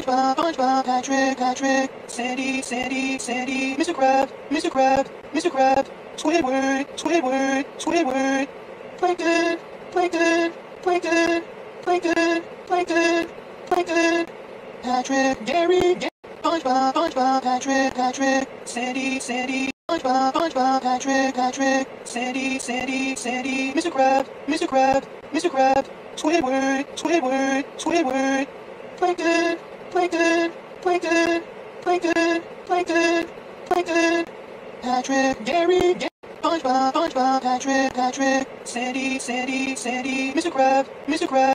SpongeBob, SpongeBob, Patrick, Patrick, Sandy, Sandy, Sandy, Mr. Krabs, Mr. Krabs, Mr. Krabs, Squidward, Squidward, Squidward, Plankton, Plankton, Plankton, Plankton, Plankton, Plankton, Patrick, Gary, Gary, SpongeBob, SpongeBob, Patrick, Patrick, Sandy, Sandy, SpongeBob, SpongeBob, Patrick, Patrick, Sandy, Sandy, Sandy, Mr. Krabs, Mr. Krabs, Mr. Krabs, Squidward, Squidward, Squidward, Plankton, Plankton, Plankton, Plankton, Plankton, Plankton, Patrick, Gary, Gary, SpongeBob, SpongeBob, Patrick, Patrick, Sandy, Sandy, Sandy, Mr. Krabs, Mr. Krabs.